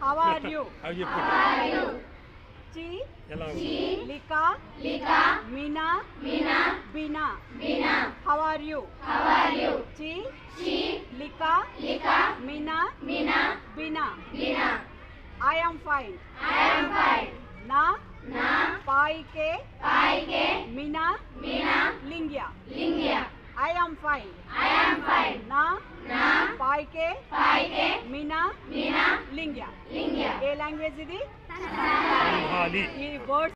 How are you? How you? How are you? G. G. Lika. Lika. Mina. Mina. Bina. Bina. How are you? How are you? G. G. Lika. Lika. Mina. Mina. Bina. Bina. I am fine. I am fine. Na. Na. Pai ke. Pai ke. Mina. Mina. Lingya. Lingya. I am fine. I am fine. Na. Na. Pai ke. Pai ke. Mina. Mina. Lingya A language ఇది అది ఈ words